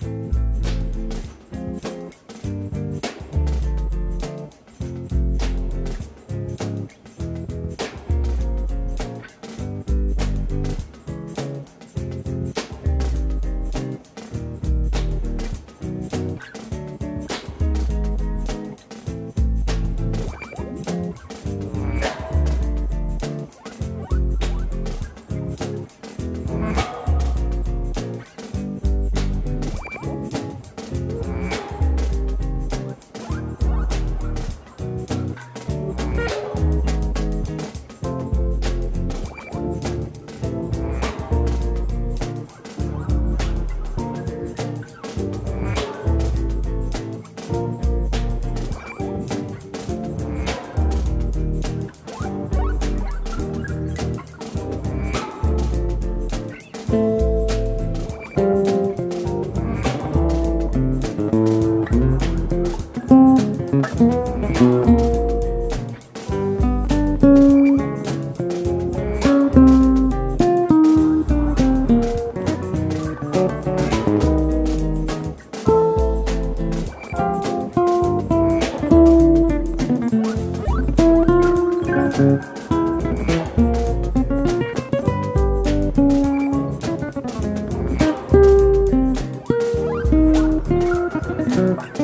Música Thank you.